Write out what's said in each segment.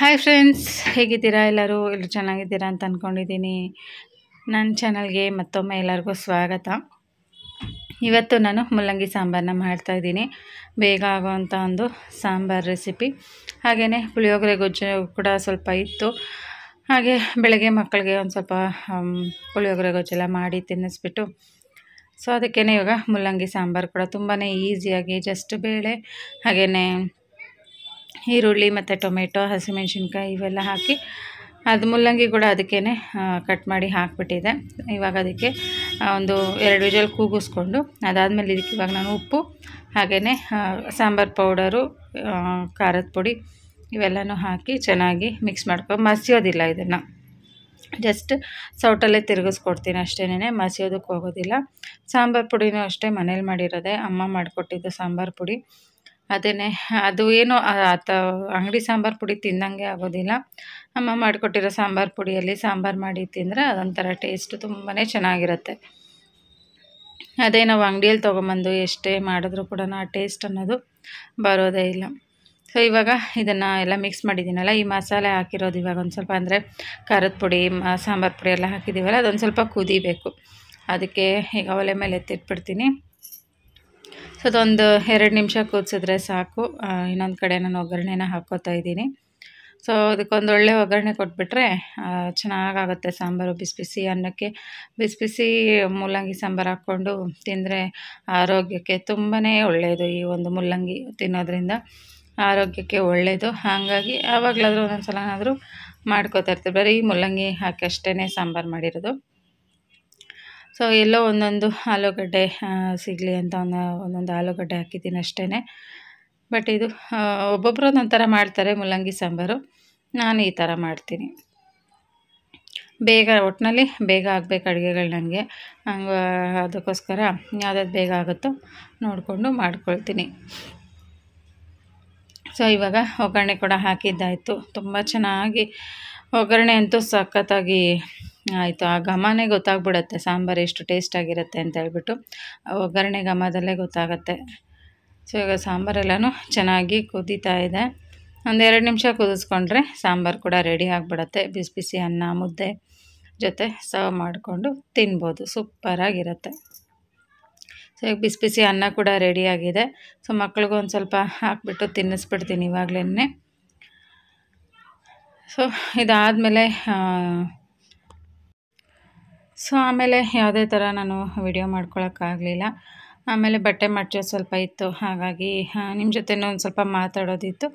Hi friends ಹೇಗಿದ್ದೀರಾ ಎಲ್ಲರೂ? ಎಲ್ಲರೂ ಚೆನ್ನಾಗಿದ್ದೀರಾ ಅಂತ ಅಂದ್ಕೊಂಡಿದ್ದೀನಿ ನನ್ನ ಚಾನಲ್ಗೆ ಮತ್ತೊಮ್ಮೆ ಎಲ್ಲರಿಗೂ ಸ್ವಾಗತ. ಇವತ್ತು ನಾನು ಮುಲ್ಲಂಗಿ ಸಾಂಬಾರನ್ನ ಮಾಡ್ತಾಯಿದ್ದೀನಿ ಬೇಗ ಆಗೋವಂಥ ಒಂದು ಸಾಂಬಾರು ರೆಸಿಪಿ ಹಾಗೆಯೇ ಪುಳಿಯೋಗರೆ ಗೊಜ್ಜು ಕೂಡ ಸ್ವಲ್ಪ ಇತ್ತು. ಹಾಗೆ ಬೆಳಗ್ಗೆ ಮಕ್ಕಳಿಗೆ ಒಂದು ಸ್ವಲ್ಪ ಪುಳಿಯೋಗರೆ ಗೊಜ್ಜೆಲ್ಲ ಮಾಡಿ ತಿನ್ನಿಸ್ಬಿಟ್ಟು. ಸೊ ಅದಕ್ಕೇ ಇವಾಗ ಮುಲ್ಲಂಗಿ ಸಾಂಬಾರು ಕೂಡ ತುಂಬಾ ಈಸಿಯಾಗಿ ಜಸ್ಟ್ ಬೇಳೆ ಹಾಗೆಯೇ ಈರುಳ್ಳಿ ಮತ್ತು ಟೊಮೆಟೊ, ಹಸಿಮೆಣ್ಸಿನ್ಕಾಯಿ ಇವೆಲ್ಲ ಹಾಕಿ ಅದು ಮುಲ್ಲಂಗಿ ಕೂಡ ಅದಕ್ಕೇ ಕಟ್ ಮಾಡಿ ಹಾಕಿಬಿಟ್ಟಿದೆ. ಇವಾಗ ಅದಕ್ಕೆ ಒಂದು ಎರಡು ವಿಜಲ್ ಕೂಗಿಸ್ಕೊಂಡು ಅದಾದಮೇಲೆ ಇದಕ್ಕೆ ಇವಾಗ ನಾನು ಉಪ್ಪು ಹಾಗೆಯೇ ಸಾಂಬಾರು ಪೌಡರು ಖಾರದ ಪುಡಿ ಇವೆಲ್ಲನೂ ಹಾಕಿ ಚೆನ್ನಾಗಿ ಮಿಕ್ಸ್ ಮಾಡ್ಕೊಂಡು ಮಸಿಯೋದಿಲ್ಲ ಇದನ್ನು. ಜಸ್ಟ್ ಸೌಟಲ್ಲೇ ತಿರುಗಿಸ್ಕೊಡ್ತೀನಿ ಅಷ್ಟೇನೆ ಮಸಿಯೋದಕ್ಕೆ ಹೋಗೋದಿಲ್ಲ. ಸಾಂಬಾರು ಪುಡಿನೂ ಅಷ್ಟೇ ಮನೇಲಿ ಮಾಡಿರೋದೆ, ಅಮ್ಮ ಮಾಡಿಕೊಟ್ಟಿದ್ದು ಸಾಂಬಾರು ಪುಡಿ. ಅದೇನೆ, ಅದು ಏನು ಆತ ಅಂಗಡಿ ಸಾಂಬಾರು ಪುಡಿ ತಿಂದಂಗೆ ಆಗೋದಿಲ್ಲ. ಅಮ್ಮ ಮಾಡಿಕೊಟ್ಟಿರೋ ಸಾಂಬಾರು ಪುಡಿಯಲ್ಲಿ ಸಾಂಬಾರು ಮಾಡಿ ತಿಂದರೆ ಅದೊಂಥರ ಟೇಸ್ಟ್ ತುಂಬಾ ಚೆನ್ನಾಗಿರುತ್ತೆ. ಅದೇ ನಾವು ಅಂಗಡಿಯಲ್ಲಿ ತೊಗೊಂಬಂದು ಎಷ್ಟೇ ಮಾಡಿದ್ರೂ ಕೂಡ ಆ ಟೇಸ್ಟ್ ಅನ್ನೋದು ಬರೋದೇ ಇಲ್ಲ. ಸೊ ಇವಾಗ ಇದನ್ನು ಎಲ್ಲ ಮಿಕ್ಸ್ ಮಾಡಿದ್ದೀನಲ್ಲ, ಈ ಮಸಾಲೆ ಹಾಕಿರೋದು ಇವಾಗ ಒಂದು ಸ್ವಲ್ಪ ಅಂದರೆ ಖಾರದ ಪುಡಿ ಸಾಂಬಾರು ಪುಡಿ ಎಲ್ಲ ಹಾಕಿದ್ದೀವಲ್ಲ, ಅದೊಂದು ಸ್ವಲ್ಪ ಕುದಿಬೇಕು. ಅದಕ್ಕೆ ಈಗ ಒಲೆ ಮೇಲೆ ಎತ್ತಿಟ್ಬಿಡ್ತೀನಿ. ಸೊ ಅದೊಂದು ಎರಡು ನಿಮಿಷ ಕೂದಿಸಿದ್ರೆ ಸಾಕು. ಇನ್ನೊಂದು ಕಡೆ ನಾನು ಒಗ್ಗರಣೆನ ಹಾಕ್ಕೋತಾ ಇದ್ದೀನಿ. ಸೊ ಅದಕ್ಕೊಂದು ಒಳ್ಳೆ ಒಗ್ಗರಣೆ ಕೊಟ್ಬಿಟ್ರೆ ಚೆನ್ನಾಗಾಗುತ್ತೆ ಸಾಂಬಾರು. ಬಿಸಿ ಬಿಸಿ ಅನ್ನಕ್ಕೆ, ಬಿಸಿ ಬಿಸಿ ಮೂಲಂಗಿ ಸಾಂಬಾರು ಹಾಕ್ಕೊಂಡು ತಿಂದರೆ ಆರೋಗ್ಯಕ್ಕೆ ತುಂಬಾ ಒಳ್ಳೆಯದು ಈ ಒಂದು ಮೂಲಂಗಿ ತಿನ್ನೋದ್ರಿಂದ. ಆರೋಗ್ಯಕ್ಕೆ ಒಳ್ಳೆಯದು ಹಾಗಾಗಿ ಆವಾಗಲಾದರೂ ಒಂದೊಂದು ಸಲನಾದರೂ ಮಾಡ್ಕೋತಾ ಇರ್ತೀವಿ. ಬರೀ ಮೂಲಂಗಿ ಹಾಕಿ ಅಷ್ಟೇ ಸಾಂಬಾರು ಮಾಡಿರೋದು. ಸೊ ಎಲ್ಲೋ ಒಂದೊಂದು ಆಲೂಗಡ್ಡೆ ಸಿಗಲಿ ಅಂತ ಒಂದು, ಒಂದೊಂದು ಆಲೂಗಡ್ಡೆ ಹಾಕಿದ್ದೀನಿ ಅಷ್ಟೇ ಬಟ್ ಇದು ಒಬ್ಬೊಬ್ಬರು ಒಂದೊಂದು ಮಾಡ್ತಾರೆ, ಮುಲ್ಲಂಗಿ ಸಾಂಬಾರು. ನಾನು ಈ ಥರ ಮಾಡ್ತೀನಿ. ಬೇಗ ಒಟ್ಟಿನಲ್ಲಿ ಬೇಗ ಆಗಬೇಕು ಅಡುಗೆಗಳು ನನಗೆ. ಹಂಗೆ, ಅದಕ್ಕೋಸ್ಕರ ಯಾವ್ದಾದ್ರು ಬೇಗ ಆಗುತ್ತೋ ನೋಡಿಕೊಂಡು ಮಾಡ್ಕೊಳ್ತೀನಿ. ಸೊ ಇವಾಗ ಒಗ್ಗರಣೆ ಕೂಡ ಹಾಕಿದ್ದಾಯಿತು. ತುಂಬ ಚೆನ್ನಾಗಿ ಒಗ್ಗರಣೆ ಅಂತೂ ಸಖತ್ತಾಗಿ ಆಯಿತು, ಆ ಘಮನೇ ಗೊತ್ತಾಗ್ಬಿಡುತ್ತೆ. ಸಾಂಬಾರು ಎಷ್ಟು ಟೇಸ್ಟಾಗಿರುತ್ತೆ ಅಂತ ಹೇಳ್ಬಿಟ್ಟು ಒಗ್ಗರಣೆ ಘಮದಲ್ಲೇ ಗೊತ್ತಾಗುತ್ತೆ. ಸೊ, ಈಗ ಸಾಂಬಾರೆಲ್ಲನೂ ಚೆನ್ನಾಗಿ ಕುದೀತಾ ಇದೆ. ಒಂದು ಎರಡು ನಿಮಿಷ ಕುದಿಸ್ಕೊಂಡ್ರೆ ಸಾಂಬಾರು ಕೂಡ ರೆಡಿ ಆಗಿಬಿಡತ್ತೆ. ಬಿಸಿ ಬಿಸಿ ಅನ್ನ, ಮುದ್ದೆ ಜೊತೆ ಸರ್ವ್ ಮಾಡಿಕೊಂಡು ತಿನ್ಬೋದು. ಸೂಪರಾಗಿರುತ್ತೆ. ಸೊ, ಈಗ ಬಿಸಿ ಬಿಸಿ ಅನ್ನ ಕೂಡ ರೆಡಿಯಾಗಿದೆ ಸೊ, ಮಕ್ಳಿಗೂ ಒಂದು ಸ್ವಲ್ಪ ಹಾಕ್ಬಿಟ್ಟು ತಿನ್ನಿಸ್ಬಿಡ್ತೀನಿ ಇವಾಗಲೇ ಸೊ, ಇದಾದಮೇಲೆ ಸೊ ಆಮೇಲೆ ಯಾವುದೇ ಥರ ನಾನು ವಿಡಿಯೋ ಮಾಡ್ಕೊಳಕ್ಕಾಗಲಿಲ್ಲ. ಆಮೇಲೆ ಬಟ್ಟೆ ಮಡ್ಚೋದು ಸ್ವಲ್ಪ ಇತ್ತು, ಹಾಗಾಗಿ ನಿಮ್ಮ ಜೊತೆನೂ ಒಂದು ಸ್ವಲ್ಪ ಮಾತಾಡೋದಿತ್ತು.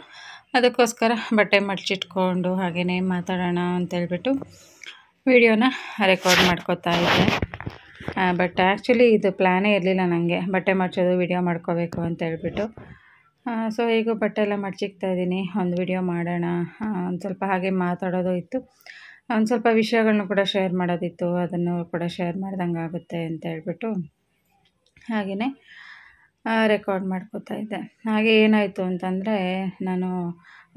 ಅದಕ್ಕೋಸ್ಕರ ಬಟ್ಟೆ ಮಡ್ಚಿಟ್ಕೊಂಡು ಹಾಗೆಯೇ ಮಾತಾಡೋಣ ಅಂತೇಳ್ಬಿಟ್ಟು ವಿಡಿಯೋನ ರೆಕಾರ್ಡ್ ಮಾಡ್ಕೋತಾ ಇದ್ದೆ. ಬಟ್ ಆ್ಯಕ್ಚುಲಿ ಇದು ಪ್ಲ್ಯಾನೇ ಇರಲಿಲ್ಲ ನನಗೆ ಬಟ್ಟೆ ಮಡ್ಚೋದು, ವಿಡಿಯೋ ಮಾಡ್ಕೋಬೇಕು ಅಂತ ಹೇಳ್ಬಿಟ್ಟು ಸೊ ಈಗ ಬಟ್ಟೆ ಎಲ್ಲ ಮಡ್ಚಿಕ್ತಾ ಇದ್ದೀನಿ. ಒಂದು ವಿಡಿಯೋ ಮಾಡೋಣ. ಒಂದು ಸ್ವಲ್ಪ ಹಾಗೆ ಮಾತಾಡೋದು ಇತ್ತು. ಒಂದು ಸ್ವಲ್ಪ ವಿಷಯಗಳನ್ನು ಕೂಡ ಶೇರ್ ಮಾಡೋದಿತ್ತು, ಅದನ್ನು ಕೂಡ ಶೇರ್ ಮಾಡ್ದಂಗೆ ಆಗುತ್ತೆ ಅಂತ ಹೇಳ್ಬಿಟ್ಟು ಹಾಗೆಯೇ ರೆಕಾರ್ಡ್ ಮಾಡ್ಕೋತಾ ಇದ್ದೆ. ಹಾಗೆ ಏನಾಯಿತು ಅಂತಂದರೆ, ನಾನು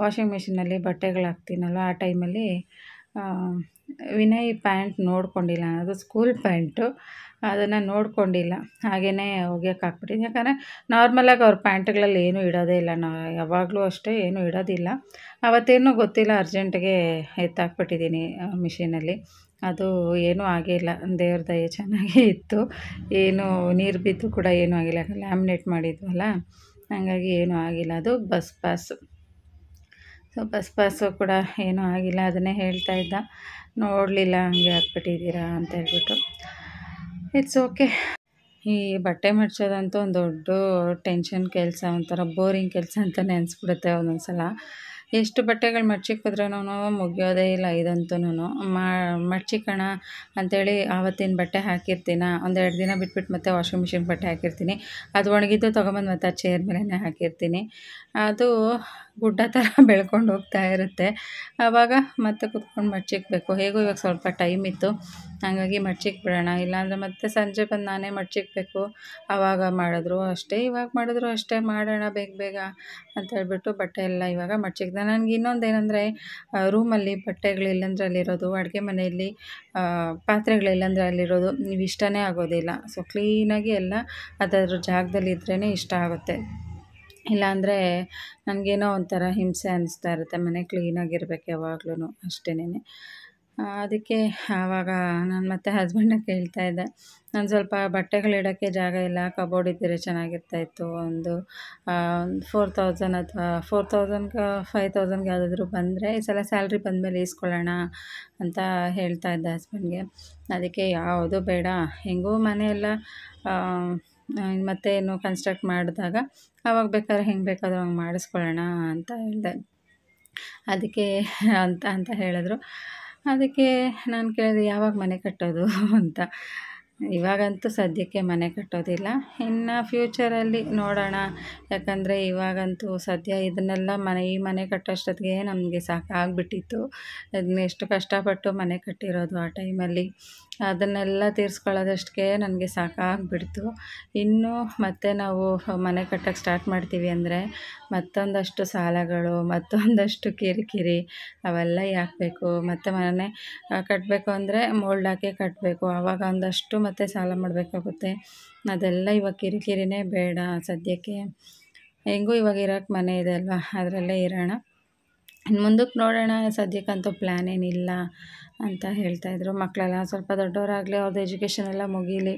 ವಾಷಿಂಗ್ ಮಿಷಿನಲ್ಲಿ ಬಟ್ಟೆಗಳು ಹಾಕ್ತೀನಲ್ವ, ಆ ಟೈಮಲ್ಲಿ ವಿನಯ್ ಪ್ಯಾಂಟ್ ನೋಡ್ಕೊಂಡಿಲ್ಲ ಅದು ಸ್ಕೂಲ್ ಪ್ಯಾಂಟು. ಅದನ್ನು ನೋಡ್ಕೊಂಡಿಲ್ಲ. ಹಾಗೆಯೇ ಒಗ್ಯಕ್ಕೆ ಯಾಕಂದರೆ ನಾರ್ಮಲಾಗಿ ಅವ್ರ ಪ್ಯಾಂಟ್ಗಳಲ್ಲಿ ಏನೂ ಇಡೋದೇ ಇಲ್ಲ. ನಾ ಯಾವಾಗಲೂ ಅಷ್ಟೇ ಏನೂ ಇಡೋದಿಲ್ಲ. ಅವತ್ತೇನೂ ಗೊತ್ತಿಲ್ಲ ಅರ್ಜೆಂಟ್ಗೆ ಎತ್ತಾಕ್ಬಿಟ್ಟಿದ್ದೀನಿ ಮಿಷಿನಲ್ಲಿ. ಅದು ಏನೂ ಆಗಿಲ್ಲ. ದೇವ್ರ ದಯೆ ಚೆನ್ನಾಗೇ ಇತ್ತು. ಏನು ನೀರು ಬಿದ್ದು ಕೂಡ ಏನೂ ಆಗಿಲ್ಲ. ಲ್ಯಾಮಿನೇಟ್ ಮಾಡಿದ್ವಲ್ಲ. ಹಾಗಾಗಿ ಏನೂ ಆಗಿಲ್ಲ. ಅದು bus pass. So bus pass ಕೂಡ ಏನೂ ಆಗಿಲ್ಲ, ಅದನ್ನೇ ಹೇಳ್ತಾ ಇದ್ದ. ನೋಡಲಿಲ್ಲ, ಹಂಗೆ ಹಾಕ್ಬಿಟ್ಟಿದ್ದೀರಾ ಅಂತ ಹೇಳ್ಬಿಟ್ಟು. ಇಟ್ಸ್ ಓಕೆ ಈ ಬಟ್ಟೆ ಮಡ್ಚೋದಂತೂ ಒಂದು ದೊಡ್ಡ ಟೆನ್ಷನ್ ಕೆಲಸ, ಒಂಥರ ಬೋರಿಂಗ್ ಕೆಲಸ ಅಂತಲೇ ಅನಿಸ್ಬಿಡುತ್ತೆ ಒಂದೊಂದು ಸಲ ಎಷ್ಟು ಬಟ್ಟೆಗಳು ಮಡ್ಚಿಕ್ಕಿದ್ರೂ ಮುಗಿಯೋದೇ ಇಲ್ಲ ಇದಂತೂ ಮಡ್ಚಿಕೋಣ ಅಂಥೇಳಿ ಆವತ್ತಿನ ಬಟ್ಟೆ ಹಾಕಿರ್ತೀನ, ಒಂದೆರಡು ದಿನ ಬಿಟ್ಬಿಟ್ಟು ಮತ್ತೆ ವಾಷಿಂಗ್ ಮಿಷಿನ್ ಬಟ್ಟೆ ಹಾಕಿರ್ತೀನಿ. ಅದು ಒಣಗಿದ್ದು ತೊಗೊಂಬಂದು ಮತ್ತೆ ಚೇರ್ ಮೇಲೇ ಹಾಕಿರ್ತೀನಿ. ಅದು ಗುಡ್ಡ ಥರ ಬೆಳ್ಕೊಂಡು ಹೋಗ್ತಾ ಇರುತ್ತೆ. ಆವಾಗ ಮತ್ತೆ ಕುತ್ಕೊಂಡು ಮಡ್ಚಿಕ್ಬೇಕು. ಹೇಗೂ ಇವಾಗ ಸ್ವಲ್ಪ ಟೈಮ್ ಇತ್ತು. ಹಾಗಾಗಿ ಮಡ್ಚಿಕ್ಬಿಡೋಣ. ಇಲ್ಲಾಂದರೆ ಮತ್ತೆ ಸಂಜೆ ಬಂದು ನಾನೇ ಮಡ್ಚಿಕ್ಬೇಕು. ಆವಾಗ ಮಾಡಿದ್ರು ಅಷ್ಟೇ, ಇವಾಗ ಮಾಡಿದ್ರು ಅಷ್ಟೇ. ಮಾಡೋಣ ಬೇಗ ಬೇಗ ಅಂತ ಹೇಳ್ಬಿಟ್ಟು ಬಟ್ಟೆ ಎಲ್ಲ ಇವಾಗ ಮಡ್ಚಿಕ್ದೆ. ನನಗೆ ಇನ್ನೊಂದು ಏನಂದರೆ ರೂಮಲ್ಲಿ ಬಟ್ಟೆಗಳಿಲ್ಲಂದ್ರೆ ಅಲ್ಲಿರೋದು, ಅಡುಗೆ ಮನೆಯಲ್ಲಿ ಪಾತ್ರೆಗಳಿಲ್ಲಂದ್ರೆ ಅಲ್ಲಿರೋದು ನೀವು ಇಷ್ಟನೇ ಆಗೋದಿಲ್ಲ. ಸೊ ಕ್ಲೀನಾಗಿ ಎಲ್ಲ ಅದರ ಜಾಗದಲ್ಲಿ ಇದ್ರೇ ಇಷ್ಟ ಆಗುತ್ತೆ. ಇಲ್ಲಾಂದರೆ ನನಗೇನೋ ಒಂಥರ ಹಿಂಸೆ ಅನ್ನಿಸ್ತಾ ಇರುತ್ತೆ. ಮನೆ ಕ್ಲೀನಾಗಿರ್ಬೇಕು ಯಾವಾಗ್ಲೂ ಅಷ್ಟೇನೆ ಅದಕ್ಕೆ ಆವಾಗ ನಾನು ಮತ್ತೆ ಹಸ್ಬೆಂಡ್ನ ಕೇಳ್ತಾ ಇದ್ದೆ. ನಾನು ಸ್ವಲ್ಪ ಬಟ್ಟೆಗಳಿಡೋಕ್ಕೆ ಜಾಗ ಇಲ್ಲ. ಕಬೋರ್ಡ್ ಇದ್ದರೆ ಚೆನ್ನಾಗಿರ್ತಾಯಿತ್ತು ಒಂದು ಒಂದು ಫೋರ್ ತೌಸಂಡ್ ಅಥವಾ ಫೋರ್ ತೌಸಂಡ್ಗೆ ಫೈವ್ ತೌಸಂಡ್ಗೆ ಯಾವುದಾದ್ರೂ ಬಂದರೆ ಈ ಸಲ ಸ್ಯಾಲ್ರಿ ಬಂದಮೇಲೆ ಈಸ್ಕೊಳ್ಳೋಣ ಅಂತ ಹೇಳ್ತಾ ಇದ್ದೆ ಹಸ್ಬೆಂಡ್ಗೆ ಅದಕ್ಕೆ ಯಾವುದು ಬೇಡ. ಹೆಂಗೂ ಮನೆಯೆಲ್ಲ ಮತ್ತೆ ಏನು ಕನ್ಸ್ಟ್ರಕ್ಟ್ ಮಾಡಿದಾಗ ಆವಾಗ ಬೇಕಾದ್ರೆ ಹೆಂಗೆ ಬೇಕಾದ್ರೂ ಹಂಗೆ ಮಾಡಿಸ್ಕೊಳ್ಳೋಣ ಅಂತ ಹೇಳಿದೆ. ಅದಕ್ಕೆ ಅಂತ ಅಂತ ಹೇಳಿದ್ರು. ಅದಕ್ಕೆ ನಾನು ಕೇಳಿದೆ, ಯಾವಾಗ ಮನೆ ಕಟ್ಟೋದು ಅಂತ. ಇವಾಗಂತೂ ಸದ್ಯಕ್ಕೆ ಮನೆ ಕಟ್ಟೋದಿಲ್ಲ. ಇನ್ನು ಫ್ಯೂಚರಲ್ಲಿ ನೋಡೋಣ. ಯಾಕಂದರೆ ಇವಾಗಂತೂ ಸದ್ಯ ಇದನ್ನೆಲ್ಲ ಮನೆ, ಈ ಮನೆ ಕಟ್ಟೋಷ್ಟೊತ್ತಿಗೆ ನಮಗೆ ಸಾಕಾಗ್ಬಿಟ್ಟಿತ್ತು. ಅದನ್ನ ಎಷ್ಟು ಕಷ್ಟಪಟ್ಟು ಮನೆ ಕಟ್ಟಿರೋದು ಆ ಟೈಮಲ್ಲಿ ಅದನ್ನೆಲ್ಲ ತೀರಿಸ್ಕೊಳ್ಳೋದಷ್ಟಕ್ಕೆ ನನಗೆ ಸಾಕಾಗ್ಬಿಡ್ತು. ಇನ್ನೂ ಮತ್ತೆ ನಾವು ಮನೆ ಕಟ್ಟೋಕ್ಕೆ ಸ್ಟಾರ್ಟ್ ಮಾಡ್ತೀವಿ ಅಂದರೆ ಮತ್ತೊಂದಷ್ಟು ಸಾಲಗಳು, ಮತ್ತೊಂದಷ್ಟು ಕಿರಿಕಿರಿ ಅವೆಲ್ಲ ಯಾಕಬೇಕು? ಮತ್ತು ಮನೆ ಕಟ್ಟಬೇಕು ಅಂದರೆ ಮೋಲ್ಡ್ ಹಾಕಿ ಕಟ್ಟಬೇಕು ಆವಾಗ ಒಂದಷ್ಟು ಮತ್ತೆ ಸಾಲ ಮಾಡಬೇಕಾಗುತ್ತೆ. ಅದೆಲ್ಲ ಇವಾಗ ಕಿರಿಕಿರಿನೇ ಬೇಡ ಸದ್ಯಕ್ಕೆ. ಹೆಂಗೂ ಇವಾಗ ಇರೋಕ್ಕೆ ಮನೆ ಇದೆ ಅಲ್ವಾ? ಅದರಲ್ಲೇ ಇರೋಣ. ಇನ್ನು ಮುಂದಕ್ಕೆ ನೋಡೋಣ, ಸದ್ಯಕ್ಕಂತೂ ಪ್ಲ್ಯಾನ್ ಏನಿಲ್ಲ ಅಂತ ಹೇಳ್ತಾಯಿದ್ರು ಮಕ್ಕಳೆಲ್ಲ ಸ್ವಲ್ಪ ದೊಡ್ಡವರಾಗಲಿ ಅವ್ರದ್ದು ಎಜುಕೇಷನ್ ಎಲ್ಲ ಮುಗೀಲಿ,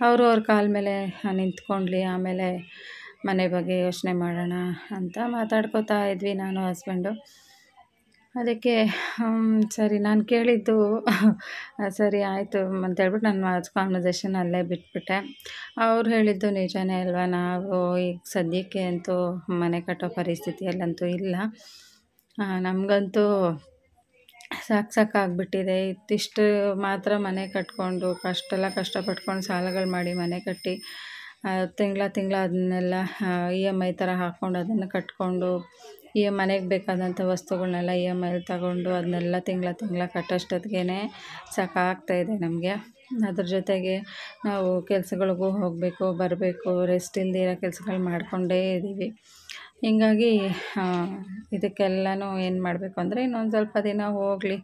ಅವರು ಅವ್ರ ಕಾಲ ಮೇಲೆ ನಿಂತ್ಕೊಂಡ್ಲಿ, ಆಮೇಲೆ ಮನೆ ಬಗ್ಗೆ ಯೋಚನೆ ಮಾಡೋಣ ಅಂತ ಮಾತಾಡ್ಕೋತಾ ಇದ್ವಿ ನಾನು, ಹಸ್ಬೆಂಡು. ಅದಕ್ಕೆ ಸರಿ, ನಾನು ಕೇಳಿದ್ದು, ಸರಿ, ಆಯಿತು ಅಂತೇಳ್ಬಿಟ್ಟು ನಾನು ಕಾನ್ವರ್ಸೇಷನ್ ಅಲ್ಲೇ ಬಿಟ್ಬಿಟ್ಟೆ. ಅವ್ರು ಹೇಳಿದ್ದು ನಿಜನೇ ಅಲ್ವಾ, ನಾವು ಈಗ ಸದ್ಯಕ್ಕೆ ಅಂತೂ ಮನೆ ಕಟ್ಟೋ ಪರಿಸ್ಥಿತಿಯಲ್ಲಂತೂ ಇಲ್ಲ. ನಮಗಂತೂ ಸಾಕು ಸಾಕಾಗ್ಬಿಟ್ಟಿದೆ ಇತ್ತಿಷ್ಟು ಮಾತ್ರ ಮನೆ ಕಟ್ಕೊಂಡು ಅಷ್ಟೆಲ್ಲ ಕಷ್ಟಪಟ್ಕೊಂಡು ಸಾಲಗಳು ಮಾಡಿ ಮನೆ ಕಟ್ಟಿ ತಿಂಗಳ ತಿಂಗಳ ಅದನ್ನೆಲ್ಲ ಇ ಎಂ ಐ ಥರ ಹಾಕ್ಕೊಂಡು ಅದನ್ನು ಕಟ್ಕೊಂಡು ಈ ಮನೆಗೆ ಬೇಕಾದಂಥ ವಸ್ತುಗಳನ್ನೆಲ್ಲ ಇ ಎಂ ಐಲಿ ತಗೊಂಡು ಅದನ್ನೆಲ್ಲ ತಿಂಗಳ ತಿಂಗಳ ಕಟ್ಟೋಷ್ಟೊತ್ತಿಗೆ ಸಾಕಾಗ್ತಾಯಿದೆ ನಮಗೆ. ಅದ್ರ ಜೊತೆಗೆ ನಾವು ಕೆಲಸಗಳಿಗೂ ಹೋಗಬೇಕು, ಬರಬೇಕು ರೆಸ್ಟ್ ಇಲ್ಲದೇ ಇರೋ ಕೆಲ್ಸಗಳು ಮಾಡಿಕೊಂಡೇ ಇದ್ದೀವಿ. ಹೀಗಾಗಿ ಇದಕ್ಕೆಲ್ಲನೂ ಏನು ಮಾಡಬೇಕು ಅಂದರೆ ಇನ್ನೊಂದು ಸ್ವಲ್ಪ ದಿನ ಹೋಗಲಿ.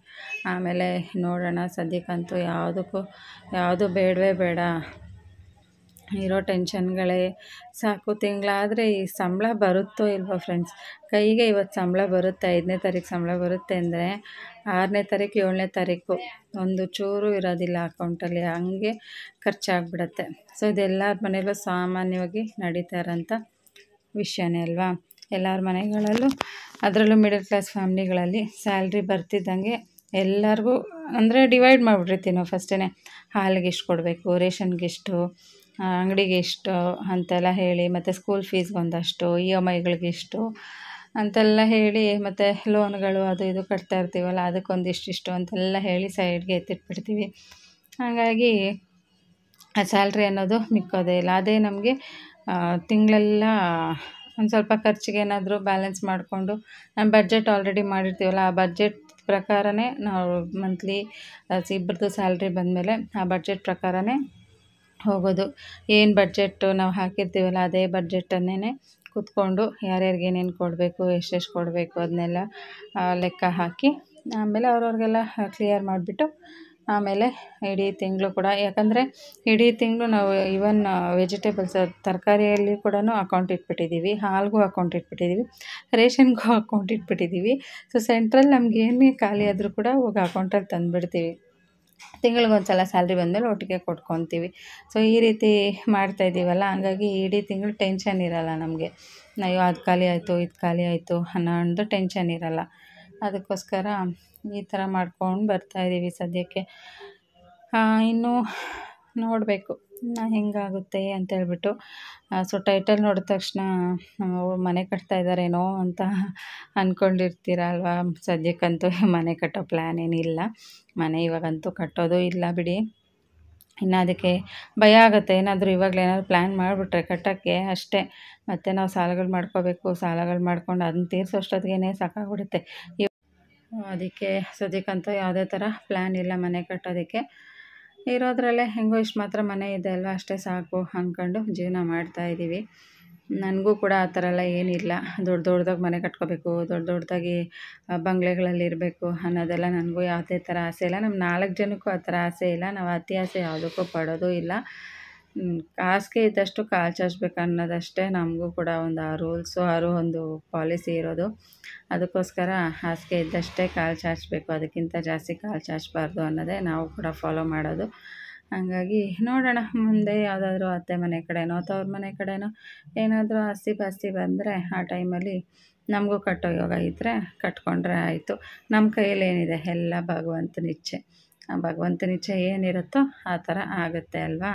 ಆಮೇಲೆ ನೋಡೋಣ, ಸದ್ಯಕ್ಕಂತೂ ಯಾವುದಕ್ಕೂ, ಯಾವುದು ಬೇಡವೇ ಬೇಡ. ಇರೋ ಟೆನ್ಷನ್ಗಳೇ ಸಾಕು ತಿಂಗಳಾದರೆ ಈ ಸಂಬಳ ಬರುತ್ತೋ ಇಲ್ವೋ ಫ್ರೆಂಡ್ಸ್? ಕೈಗೆ ಇವತ್ತು ಸಂಬಳ ಬರುತ್ತೆ, ಐದನೇ ತಾರೀಕು ಸಂಬಳ ಬರುತ್ತೆ ಅಂದರೆ ಆರನೇ ತಾರೀಕು ಏಳನೇ ತಾರೀಕು ಒಂದು ಚೂರು ಇರೋದಿಲ್ಲ ಅಕೌಂಟಲ್ಲಿ, ಹಂಗೆ ಖರ್ಚಾಗ್ಬಿಡತ್ತೆ. ಸೊ ಇದೆಲ್ಲರ ಮನೆಯಲ್ಲೂ ಸಾಮಾನ್ಯವಾಗಿ ನಡೀತಾ ಇರೋಂಥ ವಿಷಯನೇ ಅಲ್ವಾ? ಎಲ್ಲರ ಮನೆಗಳಲ್ಲೂ, ಅದರಲ್ಲೂ ಮಿಡಲ್ ಕ್ಲಾಸ್ ಫ್ಯಾಮ್ಲಿಗಳಲ್ಲಿ ಸ್ಯಾಲ್ರಿ ಬರ್ತಿದ್ದಂಗೆ ಎಲ್ಲರಿಗೂ ಅಂದರೆ ಡಿವೈಡ್ ಮಾಡಿಬಿಟ್ಟಿರ್ತೀವಿ ನಾವು ಫಸ್ಟೇ ಹಾಲಿಗೆ ಇಷ್ಟು ಕೊಡಬೇಕು, ರೇಷನ್ಗೆ ಇಷ್ಟು ಅಂಗಡಿಗೆ ಇಷ್ಟು ಅಂತೆಲ್ಲ ಹೇಳಿ, ಮತ್ತು ಸ್ಕೂಲ್ ಫೀಸ್ಗೆ ಒಂದಷ್ಟು ಇ ಎಂ ಐಗಳಿಗೆ ಇಷ್ಟು ಅಂತೆಲ್ಲ ಹೇಳಿ, ಮತ್ತು ಲೋನ್ಗಳು ಅದು ಇದು ಕಟ್ತಾ ಇರ್ತೀವಲ್ಲ, ಅದಕ್ಕೊಂದಿಷ್ಟು ಇಷ್ಟು ಅಂತೆಲ್ಲ ಹೇಳಿ ಸೈಡ್ಗೆ ಎತ್ತಿಟ್ಬಿಡ್ತೀವಿ. ಹಾಗಾಗಿ ಆ ಸ್ಯಾಲ್ರಿ ಅನ್ನೋದು ಮಿಕ್ಕೋದೇ ಇಲ್ಲ. ಅದೇ ನಮಗೆ ತಿಂಗಳೆಲ್ಲ ಒಂದು ಸ್ವಲ್ಪ ಖರ್ಚಿಗೆ ಏನಾದರೂ ಬ್ಯಾಲೆನ್ಸ್ ಮಾಡಿಕೊಂಡು ನಮ್ಮ ಬಜೆಟ್ ಆಲ್ರೆಡಿ ಮಾಡಿರ್ತೀವಲ್ಲ, ಆ ಬಜೆಟ್ ಪ್ರಕಾರನೇ ನಾವು ಮಂತ್ಲಿ ಇಬ್ಬರದು ಸ್ಯಾಲ್ರಿ ಬಂದಮೇಲೆ ಆ ಬಜೆಟ್ ಪ್ರಕಾರನೇ ಹೋಗೋದು. ಏನು ಬಡ್ಜೆಟ್ಟು ನಾವು ಹಾಕಿರ್ತೀವಲ್ಲ ಅದೇ ಬಡ್ಜೆಟನ್ನೇ ಕೂತ್ಕೊಂಡು ಯಾರ್ಯಾರಿಗೆ ಏನೇನು ಕೊಡಬೇಕು, ಎಷ್ಟೆಷ್ಟು ಕೊಡಬೇಕು ಅದನ್ನೆಲ್ಲ ಲೆಕ್ಕ ಹಾಕಿ ಆಮೇಲೆ ಅವ್ರವ್ರಿಗೆಲ್ಲ ಕ್ಲಿಯರ್ ಮಾಡಿಬಿಟ್ಟು ಆಮೇಲೆ ಇಡೀ ತಿಂಗಳು ಕೂಡ ಯಾಕಂದರೆ ಇಡೀ ತಿಂಗಳು ನಾವು ಈವನ್ ವೆಜಿಟೇಬಲ್ಸ್ ತರಕಾರಿಯಲ್ಲಿ ಕೂಡ ಅಕೌಂಟ್ ಇಟ್ಬಿಟ್ಟಿದ್ದೀವಿ ಹಾಲಿಗೂ ಅಕೌಂಟ್ ಇಟ್ಬಿಟ್ಟಿದ್ದೀವಿ ರೇಷನ್ಗೂ ಅಕೌಂಟ್ ಇಟ್ಬಿಟ್ಟಿದ್ದೀವಿ ಸೊ ಸೆಂಟ್ರಲ್ಲಿ ನಮ್ಗೆ ಏನೇ ಖಾಲಿ ಆದರೂ ಕೂಡ ಹೋಗಿ ಅಕೌಂಟಲ್ಲಿ ತಂದುಬಿಡ್ತೀವಿ. ತಿಂಗ್ಳಿಗೊಂದು ಸಲ ಸ್ಯಾಲ್ರಿ ಬಂದಮೇಲೆ ಒಟ್ಟಿಗೆ ಕೊಟ್ಕೊತೀವಿ. ಸೊ ಈ ರೀತಿ ಮಾಡ್ತಾಯಿದ್ದೀವಲ್ಲ ಹಂಗಾಗಿ ಇಡೀ ತಿಂಗಳು ಟೆನ್ಷನ್ ಇರೋಲ್ಲ ನಮಗೆ. ಅಯ್ಯೋ, ಅದು ಖಾಲಿ ಆಯಿತು, ಇದು ಖಾಲಿ ಆಯಿತು ಅನ್ನೋ ಟೆನ್ಷನ್ ಇರೋಲ್ಲ. ಅದಕ್ಕೋಸ್ಕರ ಈ ಥರ ಮಾಡ್ಕೊಂಡು ಬರ್ತಾಯಿದ್ದೀವಿ ಸದ್ಯಕ್ಕೆ. ಇನ್ನು ನೋಡಬೇಕು. ಹೆಂಗಾಗುತ್ತೆ ಅಂತೇಳ್ಬಿಟ್ಟು ಸೊ ಟೈಟಲ್ ನೋಡಿದ ತಕ್ಷಣ ಮನೆ ಕಟ್ತಾ ಇದ್ದಾರೇನೋ ಅಂತ ಅಂದ್ಕೊಂಡಿರ್ತೀರ ಅಲ್ವಾ ಸದ್ಯಕ್ಕಂತೂ ಮನೆ ಕಟ್ಟೋ ಪ್ಲ್ಯಾನ್ ಏನಿಲ್ಲ. ಮನೆ ಇವಾಗಂತೂ ಕಟ್ಟೋದು ಇಲ್ಲ ಬಿಡಿ. ಇನ್ನು ಅದಕ್ಕೆ ಭಯ ಆಗುತ್ತೆ. ಏನಾದರೂ ಇವಾಗಲೇ ಏನಾದರೂ ಪ್ಲ್ಯಾನ್ ಮಾಡಿಬಿಟ್ರೆ ಕಟ್ಟೋಕ್ಕೆ ಅಷ್ಟೇ. ಮತ್ತು ನಾವು ಸಾಲಗಳು ಮಾಡ್ಕೋಬೇಕು. ಸಾಲಗಳು ಮಾಡ್ಕೊಂಡು ಅದನ್ನ ತೀರಿಸೋಷ್ಟೊತ್ತಿಗೆ ಸಾಕಾಗ್ಬಿಡುತ್ತೆ. ಅದಕ್ಕೆ ಸದ್ಯಕ್ಕಂತೂ ಯಾವುದೇ ಥರ ಪ್ಲ್ಯಾನ್ ಇಲ್ಲ ಮನೆ ಕಟ್ಟೋದಕ್ಕೆ. ಇರೋದ್ರಲ್ಲೇ ಹೆಂಗೋ ಇಷ್ಟು ಮಾತ್ರ ಮನೆ ಇದೆ ಅಲ್ವ? ಅಷ್ಟೇ ಸಾಕು ಅಂದ್ಕೊಂಡು ಜೀವನ ಮಾಡ್ತಾಯಿದ್ದೀವಿ ನನಗೂ ಕೂಡ ಆ ಥರ ಎಲ್ಲ ಏನಿಲ್ಲ. ದೊಡ್ಡ ದೊಡ್ಡದಾಗಿ ಮನೆ ಕಟ್ಕೋಬೇಕು, ದೊಡ್ಡ ದೊಡ್ಡದಾಗಿ ಬಂಗ್ಲೆಗಳಲ್ಲಿ ಇರಬೇಕು ಅನ್ನೋದೆಲ್ಲ ನನಗೂ ಯಾವುದೇ ಥರ ಆಸೆ ಇಲ್ಲ. ನಮ್ಮ ನಾಲ್ಕು ಜನಕ್ಕೂ ಆ ಥರ ಆಸೆ ಇಲ್ಲ. ನಾವು ಅತಿ ಆಸೆ ಯಾವುದಕ್ಕೂ ಪಡೋದು ಇಲ್ಲ. ಹಾಸಿಗೆ ಇದ್ದಷ್ಟು ಕಾಲು ಚಾಚಬೇಕು ಅನ್ನೋದಷ್ಟೇ ನಮಗೂ ಕೂಡ ಒಂದು ಆ ರೂಲ್ಸು ಆರು ಒಂದು ಪಾಲಿಸಿ ಇರೋದು. ಅದಕ್ಕೋಸ್ಕರ ಹಾಸಿಗೆ ಇದ್ದಷ್ಟೇ ಕಾಲು ಚಾಚಬೇಕು, ಅದಕ್ಕಿಂತ ಜಾಸ್ತಿ ಕಾಲು ಚಾಚಬಾರ್ದು ಅನ್ನೋದೇ ನಾವು ಕೂಡ ಫಾಲೋ ಮಾಡೋದು. ಹಂಗಾಗಿ ನೋಡೋಣ, ಮುಂದೆ ಯಾವುದಾದ್ರೂ ಅತ್ತೆ ಮನೆ ಕಡೆನೋ ತವ್ರ ಮನೆ ಕಡೆನೋ ಏನಾದರೂ ಆಸ್ತಿ ಪಾಸ್ತಿ ಬಂದರೆ ಆ ಟೈಮಲ್ಲಿ ನಮಗೂ ಕಟ್ಟೋ ಯೋಗ ಇದ್ದರೆ ಕಟ್ಕೊಂಡ್ರೆ ಆಯಿತು. ನಮ್ಮ ಕೈಯಲ್ಲಿ ಏನಿದೆ? ಎಲ್ಲ ಭಗವಂತನ ಇಚ್ಛೆ ಆ ಭಗವಂತನ ಇಚ್ಛೆ ಏನಿರುತ್ತೋ ಆ ಥರ ಆಗುತ್ತೆ ಅಲ್ವಾ?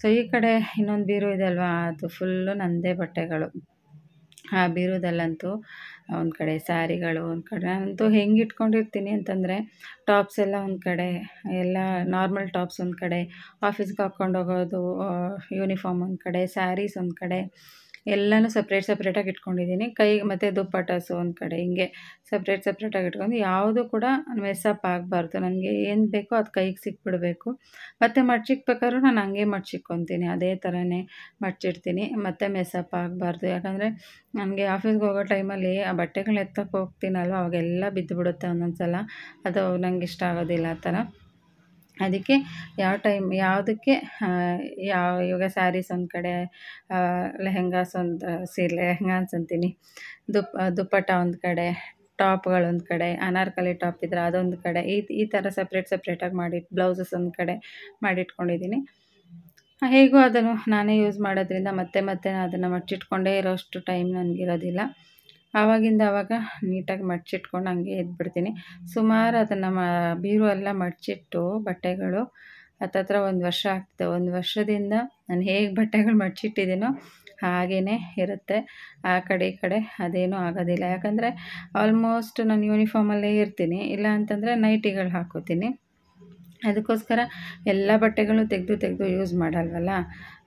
ಸೊ ಈ ಕಡೆ ಇನ್ನೊಂದು ಬೀರು ಇದೆ ಅಲ್ವಾ? ಅದು ಫುಲ್ಲು ನನ್ನದೇ ಬಟ್ಟೆಗಳು. ಆ ಬೀರುದಲ್ಲಂತೂ ಒಂದು ಕಡೆ ಸ್ಯಾರಿಗಳು ಒಂದು ಕಡೆ ನಾನಂತೂ ಹೆಂಗೆ ಇಟ್ಕೊಂಡಿರ್ತೀನಿ ಅಂತಂದರೆ ಟಾಪ್ಸ್ ಎಲ್ಲ ಒಂದು ಕಡೆ, ಎಲ್ಲ ನಾರ್ಮಲ್ ಟಾಪ್ಸ್ ಒಂದು ಕಡೆ, ಆಫೀಸ್ಗೆ ಹಾಕ್ಕೊಂಡು ಹೋಗೋದು ಯೂನಿಫಾರ್ಮ್ ಒಂದು ಕಡೆ ಸ್ಯಾರೀಸ್ ಒಂದು ಕಡೆ. ಎಲ್ಲನೂ ಸಪ್ರೇಟ್ ಸಪ್ರೇಟಾಗಿ ಇಟ್ಕೊಂಡಿದ್ದೀನಿ. ಕೈಗೆ ಮತ್ತು ದುಪ್ಪಟಾಸು ಒಂದು ಕಡೆ, ಹಿಂಗೆ ಸಪ್ರೇಟ್ ಸಪ್ರೇಟಾಗಿ ಇಟ್ಕೊಂಡು ಯಾವುದು ಕೂಡ ಮೆಸ್ಸಪ್ ಆಗಬಾರ್ದು. ನನಗೆ ಏನು ಬೇಕೋ ಅದು ಕೈಗೆ ಸಿಕ್ಬಿಡಬೇಕು. ಮತ್ತು ಮಡ್ಚಿಕ್ಬೇಕಾದ್ರೂ ನಾನು ಹಂಗೆ ಮಡ್ಚಿಕ್ಕೊತೀನಿ ಅದೇ ಥರನೇ ಮಡ್ಚಿಡ್ತೀನಿ ಮತ್ತು ಮೆಸ್ಸಪ್ ಆಗಬಾರ್ದು. ಯಾಕಂದರೆ ನನಗೆ ಆಫೀಸ್ಗೆ ಹೋಗೋ ಟೈಮಲ್ಲಿ ಆ ಬಟ್ಟೆಗಳನ್ನ ಎತ್ತಕ್ಕೆ ಹೋಗ್ತೀನಲ್ವ, ಅವಾಗೆಲ್ಲ ಬಿದ್ದುಬಿಡುತ್ತೆ ಒಂದೊಂದು ಸಲ ಅದು ನಂಗೆ ಇಷ್ಟ ಆಗೋದಿಲ್ಲ ಆ ಥರ. ಅದಕ್ಕೆ ಯಾವ ಟೈಮ್ ಯಾವುದಕ್ಕೆ ಯಾವ ಇವಾಗ ಸ್ಯಾರೀಸ್ ಒಂದು ಕಡೆ ಲೆಹೆಂಗಾಸ್ ಒಂದು ಸೀರೆ, ಲೆಹೆಂಗಾಸ್ ಅಂತೀನಿ. ದುಪ್ ದುಪ್ಪಟ್ಟ ಒಂದು ಕಡೆ ಟಾಪ್ಗಳೊಂದು ಕಡೆ, ಅನಾರ್ಕಲಿ ಟಾಪ್ ಇದ್ರೆ ಅದೊಂದು ಕಡೆ, ಈ ಈ ಥರ ಸಪ್ರೇಟ್ ಸಪ್ರೇಟಾಗಿ ಮಾಡಿ, ಬ್ಲೌಸಸ್ ಒಂದು ಕಡೆ ಮಾಡಿಟ್ಕೊಂಡಿದ್ದೀನಿ. ಹೇಗೂ ಅದನ್ನು ನಾನೇ ಯೂಸ್ ಮಾಡೋದ್ರಿಂದ ಮತ್ತೆ ಮತ್ತೆ ಅದನ್ನು ಮಚ್ಚಿಟ್ಕೊಂಡೇ ಇರೋಷ್ಟು ಟೈಮ್ ನನಗಿರೋದಿಲ್ಲ. ಆವಾಗಿಂದ ಆವಾಗ ನೀಟಾಗಿ ಮಡ್ಚಿಟ್ಕೊಂಡು ಹಂಗೆ ಎದ್ಬಿಡ್ತೀನಿ. ಸುಮಾರು ಅದನ್ನು ಮ ಬೀರು ಎಲ್ಲ ಮಡ್ಚಿಟ್ಟು ಬಟ್ಟೆಗಳು ಹತ್ತತ್ರ ಒಂದು ವರ್ಷ ಆಗ್ತದೆ. ಒಂದು ವರ್ಷದಿಂದ ನಾನು ಹೇಗೆ ಬಟ್ಟೆಗಳು ಮಡ್ಚಿಟ್ಟಿದ್ದೀನೋ ಹಾಗೇ ಇರುತ್ತೆ. ಆ ಕಡೆ ಈ ಕಡೆ ಅದೇನೂ ಆಗೋದಿಲ್ಲ. ಯಾಕಂದರೆ ಆಲ್ಮೋಸ್ಟ್ ನಾನು ಯೂನಿಫಾರ್ಮಲ್ಲೇ ಇರ್ತೀನಿ. ಇಲ್ಲ ಅಂತಂದರೆ ನೈಟಿಗಳು ಹಾಕೋತೀನಿ. ಅದಕ್ಕೋಸ್ಕರ ಎಲ್ಲ ಬಟ್ಟೆಗಳು ತೆಗೆದು ತೆಗೆದು ಯೂಸ್ ಮಾಡಲ್ವಲ್ಲ?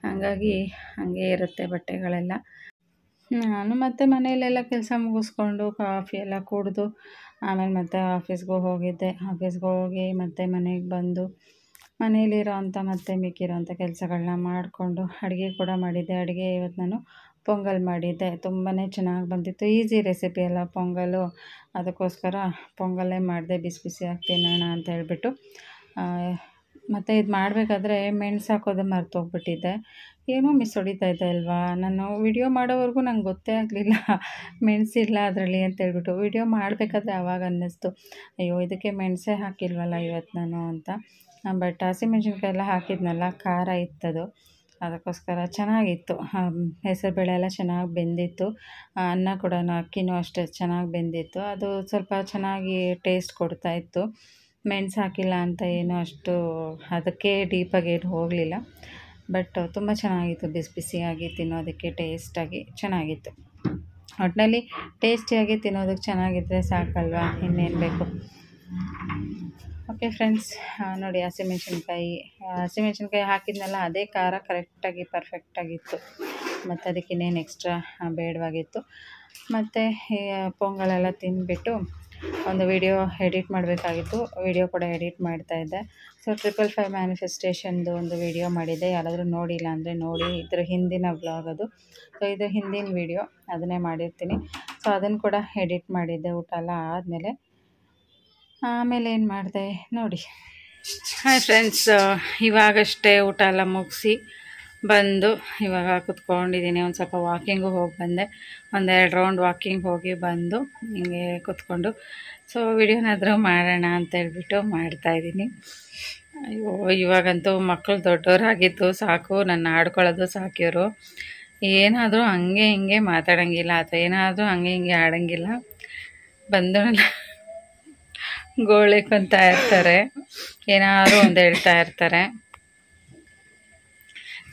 ಹಾಗಾಗಿ ಹಾಗೆ ಇರುತ್ತೆ ಬಟ್ಟೆಗಳೆಲ್ಲ. ನಾನು ಮತ್ತೆ ಮನೆಯಲ್ಲೆಲ್ಲ ಕೆಲಸ ಮುಗಿಸ್ಕೊಂಡು ಕಾಫಿ ಎಲ್ಲ ಕುಡಿದು, ಆಮೇಲೆ ಮತ್ತೆ ಆಫೀಸ್ಗೆ ಹೋಗಿದ್ದೆ. ಆಫೀಸ್ಗೆ ಹೋಗಿ ಮತ್ತೆ ಮನೆಗೆ ಬಂದು ಮನೇಲಿರೋ ಅಂಥ ಮತ್ತೆ ಮಿಕ್ಕಿರೋಂಥ ಕೆಲಸಗಳನ್ನ ಮಾಡಿಕೊಂಡು ಅಡುಗೆ ಕೂಡ ಮಾಡಿದ್ದೆ. ಅಡುಗೆ ಇವತ್ತು ನಾನು ಪೊಂಗಲ್ ಮಾಡಿದ್ದೆ. ತುಂಬಾ ಚೆನ್ನಾಗಿ ಬಂದಿತ್ತು. ಈಸಿ ರೆಸಿಪಿ ಎಲ್ಲ ಪೊಂಗಲು. ಅದಕ್ಕೋಸ್ಕರ ಪೊಂಗಲೇ ಮಾಡಿದೆ. ಬಿಸಿ ಬಿಸಿ ತಿನ್ನೋಣ ಅಂತ ಹೇಳ್ಬಿಟ್ಟು. ಮತ್ತು ಇದು ಮಾಡಬೇಕಾದ್ರೆ ಮೆಣಸು ಹಾಕೋದು ಮರ್ತೋಗ್ಬಿಟ್ಟಿದ್ದೆ ಏನೋ ಮಿಸ್ ಹೊಡಿತಾ ಇದೆ ಅಲ್ವಾ? ನಾನು ವಿಡಿಯೋ ಮಾಡೋವರೆಗೂ ನಂಗೆ ಗೊತ್ತೇ ಆಗಲಿಲ್ಲ. ಮೆಣಸಿಲ್ಲ ಅದರಲ್ಲಿ ಅಂತ ಹೇಳ್ಬಿಟ್ಟು ವಿಡಿಯೋ ಮಾಡಬೇಕಾದ್ರೆ ಆವಾಗ ಅನ್ನಿಸ್ತು. ಅಯ್ಯೋ, ಇದಕ್ಕೆ ಮೆಣಸೇ ಹಾಕಿಲ್ವಲ್ಲ ಇವತ್ತು ನಾನು ಅಂತ. ಬಟ್ ಹಸಿಮೆಣ್ಸಿನ್ಕಾಯಿ ಎಲ್ಲ ಹಾಕಿದ್ನಲ್ಲ, ಖಾರ ಇತ್ತದು. ಅದಕ್ಕೋಸ್ಕರ ಚೆನ್ನಾಗಿತ್ತು. ಹೆಸರುಬೇಳೆ ಎಲ್ಲ ಚೆನ್ನಾಗಿ ಬೆಂದಿತ್ತು. ಅನ್ನ ಕೂಡ ಅಕ್ಕಿನೂ ಅಷ್ಟೇ ಚೆನ್ನಾಗಿ ಬೆಂದಿತ್ತು. ಅದು ಸ್ವಲ್ಪ ಚೆನ್ನಾಗಿ ಟೇಸ್ಟ್ ಕೊಡ್ತಾಯಿತ್ತು ಮೆಣಸು ಹಾಕಿಲ್ಲ ಅಂತ ಏನು ಅಷ್ಟು ಅದಕ್ಕೆ ಡೀಪಾಗಿ ಏನು ಹೋಗಲಿಲ್ಲ. ಬಟ್ ತುಂಬ ಚೆನ್ನಾಗಿತ್ತು. ಬಿಸಿ ಬಿಸಿಯಾಗಿ ತಿನ್ನೋದಕ್ಕೆ ಟೇಸ್ಟಾಗಿ ಚೆನ್ನಾಗಿತ್ತು. ಒಟ್ಟಿನಲ್ಲಿ ಟೇಸ್ಟಿಯಾಗಿ ತಿನ್ನೋದಕ್ಕೆ ಚೆನ್ನಾಗಿದ್ದರೆ ಸಾಕಲ್ವಾ? ಇನ್ನೇನು ಬೇಕು? ಓಕೆ ಫ್ರೆಂಡ್ಸ್ ನೋಡಿ ಹಸಿಮೆಣ್ಸಿನ್ಕಾಯಿ. ಹಸಿಮೆಣ್ಸಿನ್ಕಾಯಿ ಹಾಕಿದ್ನಲ್ಲ, ಅದೇ ಖಾರ ಕರೆಕ್ಟಾಗಿ ಪರ್ಫೆಕ್ಟಾಗಿತ್ತು ಮತ್ತು ಅದಕ್ಕೆ ಇನ್ನೇನು ಎಕ್ಸ್ಟ್ರಾ ಬೇಡವಾಗಿತ್ತು. ಮತ್ತು ಪೊಂಗಲೆಲ್ಲ ತಿಂದುಬಿಟ್ಟು ಒಂದು ವಿಡಿಯೋ ಎಡಿಟ್ ಮಾಡಬೇಕಾಗಿತ್ತು. ವಿಡಿಯೋ ಕೂಡ ಎಡಿಟ್ ಮಾಡ್ತಾಯಿದ್ದೆ ಸೊ ಟ್ರಿಪಲ್ ಫೈವ್ ಮ್ಯಾನಿಫೆಸ್ಟೇಷನ್ದು ಒಂದು ವಿಡಿಯೋ ಮಾಡಿದ್ದೆ. ಯಾರಾದರೂ ನೋಡಿಲ್ಲ ಅಂದರೆ ನೋಡಿ. ಇದ್ರ ಹಿಂದಿನ ಬ್ಲಾಗ್ ಅದು. ಸೊ ಇದು ಹಿಂದಿನ ವಿಡಿಯೋ. ಅದನ್ನೇ ಮಾಡಿರ್ತೀನಿ. ಸೊ ಅದನ್ನು ಕೂಡ ಎಡಿಟ್ ಮಾಡಿದ್ದೆ. ಊಟ ಎಲ್ಲ ಆದಮೇಲೆ ಆಮೇಲೆ ಏನು ಮಾಡಿದೆ ನೋಡಿ. ಹಾಯ್ ಫ್ರೆಂಡ್ಸ್ ಇವಾಗಷ್ಟೇ ಊಟ ಎಲ್ಲ ಮುಗಿಸಿ. ಬಂದು ಇವಾಗ ಕುತ್ಕೊಂಡಿದ್ದೀನಿ. ಒಂದು ಸ್ವಲ್ಪ ವಾಕಿಂಗು ಹೋಗಿ ಬಂದೆ. ಒಂದೆರಡು ರೌಂಡ್ ವಾಕಿಂಗ್ ಹೋಗಿ ಬಂದು ಹಿಂಗೆ ಕುತ್ಕೊಂಡು. ಸೊ ವಿಡಿಯೋನಾದರೂ ಮಾಡೋಣ ಅಂತ ಹೇಳ್ಬಿಟ್ಟು ಮಾಡ್ತಾಯಿದ್ದೀನಿ ಅಯ್ಯೋ, ಇವಾಗಂತೂ ಮಕ್ಕಳು ದೊಡ್ಡವರಾಗಿದ್ದು ಸಾಕು. ನನ್ನ ಆಡ್ಕೊಳ್ಳೋದು ಸಾಕಿವರು. ಏನಾದರೂ ಹಂಗೆ ಹಿಂಗೆ ಮಾತಾಡೋಂಗಿಲ್ಲ. ಅಥವಾ ಏನಾದರೂ ಹಂಗೆ ಹಿಂಗೆ ಆಡೋಂಗಿಲ್ಲ. ಬಂದು ಗೋಳಿಕೊಂತ ಇರ್ತಾರೆ. ಏನಾದರೂ ಒಂದು ಹೇಳ್ತಾ ಇರ್ತಾರೆ.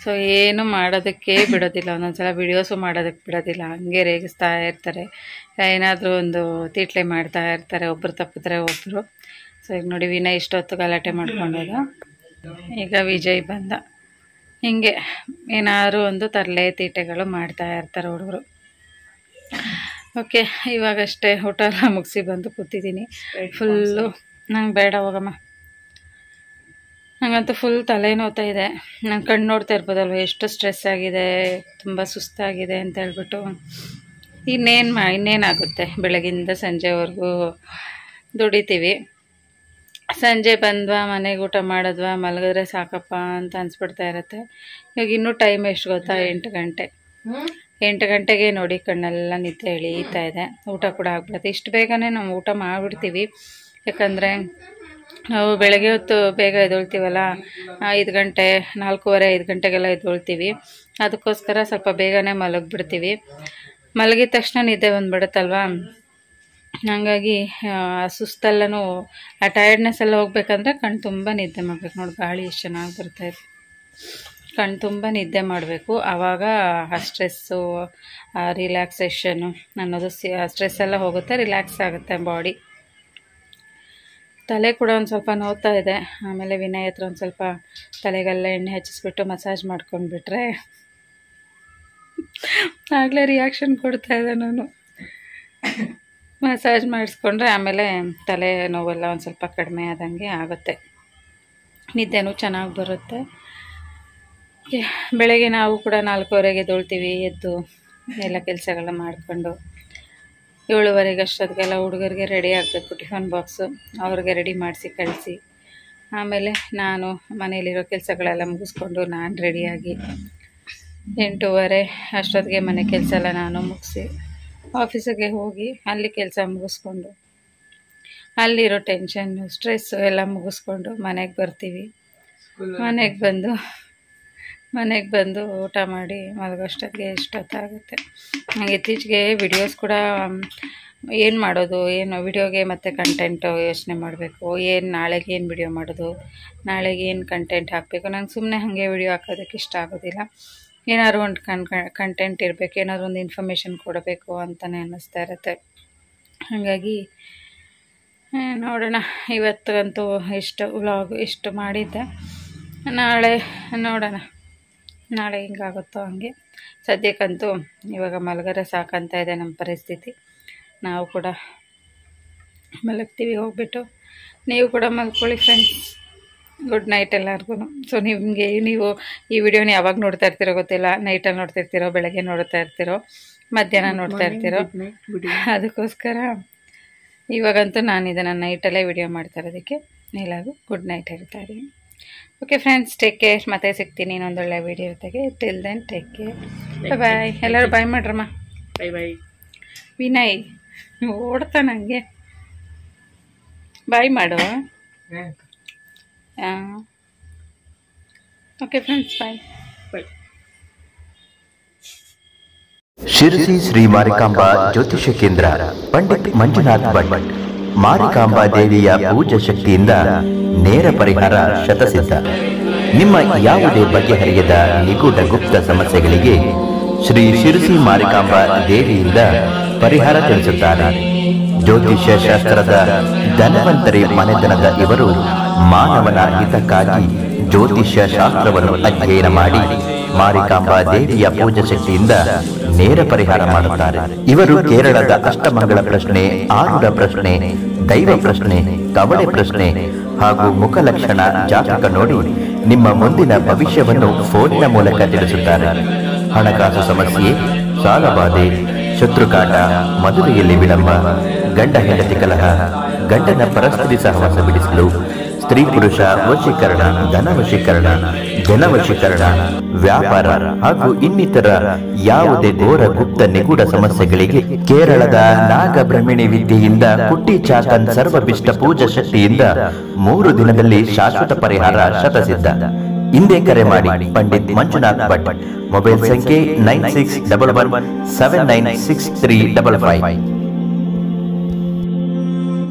ಸೊ ಏನು ಮಾಡೋದಕ್ಕೆ ಬಿಡೋದಿಲ್ಲ. ಒಂದೊಂದು ಸಲ ವಿಡಿಯೋಸು ಮಾಡೋದಕ್ಕೆ ಬಿಡೋದಿಲ್ಲ. ಹಂಗೆ ರೇಗಿಸ್ತಾ ಇರ್ತಾರೆ. ಏನಾದರೂ ಒಂದು ತೀಟ್ಲೆ ಮಾಡ್ತಾ ಇರ್ತಾರೆ. ಒಬ್ಬರು ತಪ್ಪಿದ್ರೆ ಒಬ್ಬರು ಸೊ ಈಗ ನೋಡಿ ವಿನಯ್ ಇಷ್ಟೊತ್ತು ಗಲಾಟೆ ಮಾಡ್ಕೊಂಡೋದ ಈಗ ವಿಜಯ್ ಬಂದ. ಹಿಂಗೆ ಏನಾದರೂ ಒಂದು ತರಲೆ ತೀಟೆಗಳು ಮಾಡ್ತಾ ಇರ್ತಾರೆ ಹುಡುಗರು. ಓಕೆ ಇವಾಗಷ್ಟೇ ಊಟ ಎಲ್ಲ ಮುಗಿಸಿ ಬಂದು ಕೂತಿದ್ದೀನಿ. ಫುಲ್ಲು ನಂಗೆ ಬೇಡ ಹೋಗಮ್ಮ. ನನಗಂತೂ ಫುಲ್ ತಲೆ ನೋವ್ತಾ ಇದೆ. ನಾನು ಕಣ್ಣು ನೋಡ್ತಾ ಇರ್ಬೋದಲ್ವ, ಎಷ್ಟು ಸ್ಟ್ರೆಸ್ ಆಗಿದೆ, ತುಂಬ ಸುಸ್ತಾಗಿದೆ ಅಂತ ಹೇಳ್ಬಿಟ್ಟು. ಇನ್ನೇನು ಮಾ, ಇನ್ನೇನಾಗುತ್ತೆ? ಬೆಳಗಿಂದ ಸಂಜೆವರೆಗೂ ದುಡಿತೀವಿ. ಸಂಜೆ ಬಂದ್ವಾ, ಮನೆಗೆ ಊಟ ಮಾಡಿದ್ವಾ, ಮಲಗಿದ್ರೆ ಸಾಕಪ್ಪ ಅಂತ ಅನಿಸ್ಬಿಡ್ತಾ ಇರುತ್ತೆ. ಇವಾಗ ಇನ್ನೂ ಟೈಮ್ ಎಷ್ಟು ಗೊತ್ತಾ? ಎಂಟು ಗಂಟೆ. ಎಂಟು ಗಂಟೆಗೆ ನೋಡಿ ಕಣ್ಣೆಲ್ಲ ನಿದ್ದೆ ಎಳೀತಾ ಇದೆ. ಊಟ ಕೂಡ ಆಗ್ಬಿಡುತ್ತೆ. ಇಷ್ಟು ಬೇಗನೆ ನಾವು ಊಟ ಮಾಡಿಬಿಡ್ತೀವಿ. ಯಾಕಂದರೆ ನಾವು ಬೆಳಗ್ಗೆ ಹೊತ್ತು ಬೇಗ ಎದ್ದೊಳ್ತೀವಲ್ಲ? ಐದು ಗಂಟೆ ನಾಲ್ಕೂವರೆ ಐದು ಗಂಟೆಗೆಲ್ಲ ಎದ್ದೊಳ್ತೀವಿ. ಅದಕ್ಕೋಸ್ಕರ ಸ್ವಲ್ಪ ಬೇಗನೆ ಮಲಗಿಬಿಡ್ತೀವಿ. ಮಲಗಿದ ತಕ್ಷಣ ನಿದ್ದೆ ಬಂದ್ಬಿಡುತ್ತಲ್ವಾ? ಹಾಗಾಗಿ ಆ, ಸುಸ್ತೆಲ್ಲನೂ ಆ ಟಯರ್ಡ್ನೆಸ್ ಎಲ್ಲ ಹೋಗ್ಬೇಕಂದ್ರೆ ಕಣ್ಣು ತುಂಬ ನಿದ್ದೆ ಮಾಡಬೇಕು. ನೋಡಿ ಗಾಳಿ ಎಷ್ಟು ಚೆನ್ನಾಗಿ ಬರ್ತಾಯಿದೆ ಕಣ್ಣು ತುಂಬ ನಿದ್ದೆ ಮಾಡಬೇಕು. ಆವಾಗ ಆ ಸ್ಟ್ರೆಸ್ಸು ಆ ರಿಲ್ಯಾಕ್ಸೇಷನ್ನು ಅನ್ನೋದು ಸ್ಟ್ರೆಸ್ ಎಲ್ಲ ಹೋಗುತ್ತೆ ರಿಲ್ಯಾಕ್ಸ್ ಆಗುತ್ತೆ ಬಾಡಿ ತಲೆ ಕೂಡ ಒಂದು ಸ್ವಲ್ಪ ನೋವ್ತಾ ಇದೆ. ಆಮೇಲೆ ವಿನಯ್ ಹತ್ರ ಒಂದು ಸ್ವಲ್ಪ ತಲೆಗೆಲ್ಲ ಎಣ್ಣೆ ಹಚ್ಚಿಸ್ಬಿಟ್ಟು ಮಸಾಜ್ ಮಾಡ್ಕೊಂಡ್ಬಿಟ್ರೆ ಆಗಲೇ ರಿಯಾಕ್ಷನ್ ಕೊಡ್ತಾ ಇದೆ ನಾನು. ಮಸಾಜ್ ಮಾಡಿಸ್ಕೊಂಡ್ರೆ ಆಮೇಲೆ ತಲೆ ನೋವೆಲ್ಲ ಒಂದು ಸ್ವಲ್ಪ ಕಡಿಮೆ ಆದಂಗೆ ಆಗುತ್ತೆ. ನಿದ್ದೆನೂ ಚೆನ್ನಾಗಿ ಬರುತ್ತೆ. ಬೆಳಗ್ಗೆ ನಾವು ಕೂಡ ನಾಲ್ಕೂವರೆಗೆ ದೊಳ್ತೀವಿ ಎದ್ದು ಎಲ್ಲ ಕೆಲಸಗಳನ್ನ ಮಾಡಿಕೊಂಡು. ಏಳುವರೆಗೆ ಅಷ್ಟೊತ್ತಿಗೆಲ್ಲ ಹುಡುಗರಿಗೆ ರೆಡಿ ಆಗಬೇಕು ಟಿಫನ್ ಬಾಕ್ಸು ಅವ್ರಿಗೆ ರೆಡಿ ಮಾಡಿಸಿ, ಕಳಿಸಿ. ಆಮೇಲೆ ನಾನು ಮನೆಯಲ್ಲಿರೋ ಕೆಲಸಗಳೆಲ್ಲ ಮುಗಿಸ್ಕೊಂಡು ನಾನು ರೆಡಿಯಾಗಿ ಎಂಟೂವರೆ ಅಷ್ಟೊತ್ತಿಗೆ ಮನೆ ಕೆಲಸ ಎಲ್ಲ ನಾನು ಮುಗಿಸಿ ಆಫೀಸಿಗೆ ಹೋಗಿ ಅಲ್ಲಿ ಕೆಲಸ ಮುಗಿಸ್ಕೊಂಡು, ಅಲ್ಲಿರೋ ಟೆನ್ಷನ್ನು ಸ್ಟ್ರೆಸ್ಸು ಎಲ್ಲ ಮುಗಿಸ್ಕೊಂಡು ಮನೆಗೆ ಬರ್ತೀವಿ. ಮನೆಗೆ ಬಂದು ಮನೆಗೆ ಬಂದು ಊಟ ಮಾಡಿ ಮಲಗೋಷ್ಟೊತ್ತಿಗೆ ಇಷ್ಟೊತ್ತಾಗುತ್ತೆ. ನನಗೆ ಇತ್ತೀಚೆಗೆ ವಿಡಿಯೋಸ್ ಕೂಡ ಏನು ಮಾಡೋದು, ಏನು ವಿಡಿಯೋಗೆ ಮತ್ತು ಕಂಟೆಂಟು ಯೋಚನೆ ಮಾಡಬೇಕು, ಏನು ನಾಳೆಗೆ ಏನು ವಿಡಿಯೋ ಮಾಡೋದು, ನಾಳೆಗೆ ಏನು ಕಂಟೆಂಟ್ ಹಾಕಬೇಕು. ನಂಗೆ ಸುಮ್ಮನೆ ಹಾಗೆ ವಿಡಿಯೋ ಹಾಕೋದಕ್ಕೆ ಇಷ್ಟ ಆಗೋದಿಲ್ಲ. ಏನಾದ್ರು ಒಂದು ಕನ್ ಕಂಟೆಂಟ್ ಇರಬೇಕು, ಏನಾದ್ರು ಒಂದು ಇನ್ಫಾರ್ಮೇಷನ್ ಕೊಡಬೇಕು ಅಂತಲೇ ಅನ್ನಿಸ್ತಾ ಇರುತ್ತೆ. ಹಾಗಾಗಿ ನೋಡೋಣ. ಇವತ್ತಂತೂ ಇಷ್ಟು ವ್ಲಾಗ್ ಇಷ್ಟು ಮಾಡಿದ್ದೆ. ನಾಳೆ ನೋಡೋಣ. ನಾಳೆ ಹಿಂಗಾಗುತ್ತೋ ಹಂಗೆ. ಸದ್ಯಕ್ಕಂತೂ ಇವಾಗ ಮಲಗರೆ ಸಾಕಂತ ಇದೆ ನಮ್ಮ ಪರಿಸ್ಥಿತಿ. ನಾವು ಕೂಡ ಮಲಗ್ತೀವಿ ಹೋಗ್ಬಿಟ್ಟು. ನೀವು ಕೂಡ ಮಲ್ಕೊಳ್ಳಿ ಫ್ರೆಂಡ್ಸ್ ಗುಡ್ ನೈಟ್ ಎಲ್ಲರಿಗೂ ಸೊ ನಿಮಗೆ ನೀವು ಈ ವಿಡಿಯೋನ ಯಾವಾಗ ನೋಡ್ತಾ ಇರ್ತೀರೋ ಗೊತ್ತಿಲ್ಲ. ನೈಟಲ್ಲಿ ನೋಡ್ತಾ ಇರ್ತೀರೋ ಬೆಳಗ್ಗೆ ನೋಡ್ತಾ ಇರ್ತೀರೋ ಮಧ್ಯಾಹ್ನ ನೋಡ್ತಾ ಇರ್ತೀರೋ ಅದಕ್ಕೋಸ್ಕರ ಇವಾಗಂತೂ ನಾನು ಇದನ್ನು ನೈಟಲ್ಲೇ ವಿಡಿಯೋ ಮಾಡ್ತಾ ಇರೋದಕ್ಕೆ. ಎಲ್ಲರಿಗೂ ಗುಡ್ ನೈಟ್ ಹೇಳ್ತಾ ಇದ್ದೀನಿ. ಓಕೆ ಫ್ರೆಂಡ್ಸ್ ಟೇಕ್ ಕೇರ್ ಮತ್ತೆ ಸಿಗ್ತೀನಿ ಇನ್ನೊಂದೊಳ್ಳೆ ವಿಡಿಯೋ ಜೊತೆಗೆ. Till then take care bye ಎಲ್ಲರೂ ಬಾಯ್ ಮಾಡ್ರಮ್ಮ. ಬೈ ಬಾಯ್ ವಿನಯ್ ಓಡ್ತಾ ಹಂಗೆ ಬಾಯ್ ಮಾಡು. Okay friends bye bye Sirsi Shri Marikamba ಜ್ಯೋತಿಷ್ಯ ಕೇಂದ್ರ ಪಂಡಿತ್ ಮಂಜುನಾಥ್ ಭಟ್ ಮಾರಿಕಾಂಬಾ ದೇವಿಯ ಪೂಜಾ ಶಕ್ತಿಯಿಂದ ನೇರ ಪರಿಹಾರ ಶತಸಿದ್ಧ. ನಿಮ್ಮ ಯಾವುದೇ ಬಗೆಹರಿಯದ ನಿಗೂಢ ಗುಪ್ತ ಸಮಸ್ಯೆಗಳಿಗೆ ಶ್ರೀ ಶಿರಸಿ ಮಾರಿಕಾಂಬಾ ದೇವಿಯಿಂದ ಪರಿಹಾರ ತಿಳಿಸುತ್ತಾರೆ. ಜ್ಯೋತಿಷ್ಯ ಶಾಸ್ತ್ರದ ಧನವಂತರಿ ಮನೆತನದ ಇವರು ಮಾನವನ ಹಿತಕ್ಕಾಗಿ ಜ್ಯೋತಿಷ್ಯ ಶಾಸ್ತ್ರವನ್ನು ಅಧ್ಯಯನ ಮಾಡಿ ಮಾರಿಕಾಂಬಾ ದೇವಿಯ ಪೂಜಾ ಶಕ್ತಿಯಿಂದ ನೇರ ಪರಿಹಾರ ಮಾಡುತ್ತಾರೆ. ಇವರು ಕೇರಳದ ಅಷ್ಟಮಂಗಳ ಪ್ರಶ್ನೆ ಆರುಡ ಪ್ರಶ್ನೆ, ದೈವ ಪ್ರಶ್ನೆ ಕವಳೆ ಪ್ರಶ್ನೆ ಹಾಗೂ ಮುಖಲಕ್ಷಣ ಜಾತಕ ನೋಡಿ ನಿಮ್ಮ ಮುಂದಿನ ಭವಿಷ್ಯವನ್ನು ಫೋನಿನ ಮೂಲಕ ತಿಳಿಸುತ್ತಾರೆ. ಹಣಕಾಸು ಸಮಸ್ಯೆ ಸಾಲಬಾಧೆ ಶತ್ರುಕಾಟ, ಮದುವೆಯಲ್ಲಿ ವಿಳಂಬ, ಗಂಡ ಹೆಂಡತಿ ಕಲಹ, ಗಂಡನ ಪರಸ್ಪರಿ ಸಹವಾಸ ಬಿಡಿಸಲು ಸ್ತ್ರೀ ಪುರುಷ ವಶೀಕರಣ, ಧನ ವಶೀಕರಣ ಜನ ವಶೀಕರಣ, ವ್ಯಾಪಾರ ಹಾಗೂ ಇನ್ನಿತರ ಯಾವುದೇ ಘೋರ ಗುಪ್ತ ನಿಗೂಢ ಸಮಸ್ಯೆಗಳಿಗೆ ಕೇರಳದ ನಾಗಬ್ರಹ್ಮಿಣಿ ವಿದ್ಯೆಯಿಂದ ಕುಟ್ಟಿ ಚಾತನ್ ಸರ್ವಭಿಷ್ಟ ಪೂಜಾ ಶಕ್ತಿಯಿಂದ ಮೂರು ದಿನದಲ್ಲಿ ಶಾಶ್ವತ ಪರಿಹಾರ ಶತಸಿದ್ಧ. ಹಿಂದೆ ಕರೆ ಮಾಡಿ, ಪಂಡಿತ್ ಮಂಜುನಾಥ್ ಭಟ್. ಮೊಬೈಲ್ ಸಂಖ್ಯೆ nine six double one, seven nine six three double five.